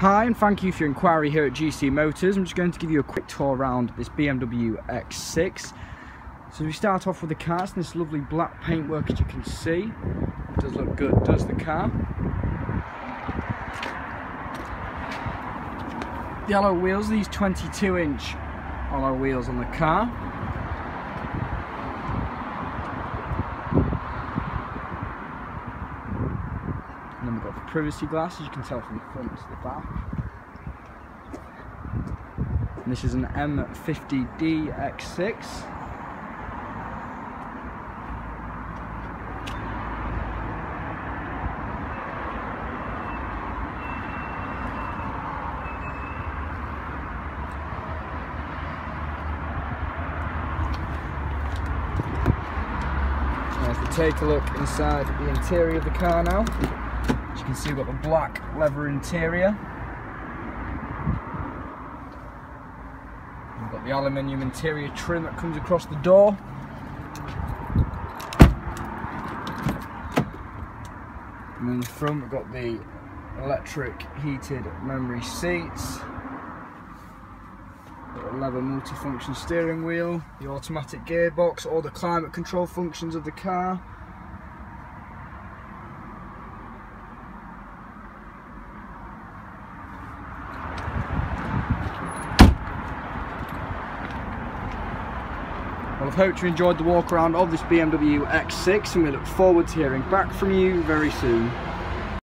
Hi and thank you for your inquiry here at GC Motors. I'm just going to give you a quick tour around this BMW X6. So we start off with the car, it's this lovely black paintwork as you can see. It does look good, does the car. The alloy wheels, these 22 inch alloy wheels on the car. And then we've got the privacy glass, as you can tell from the front to the back. And this is an M50D X6. if we take a look inside the interior of the car now, can see we've got the black leather interior. We've got the aluminium interior trim that comes across the door. And in the front we've got the electric heated memory seats leather multifunction steering wheel, the automatic gearbox, all the climate control functions of the car. Well, I hope you enjoyed the walk around of this BMW X6 and we look forward to hearing back from you very soon.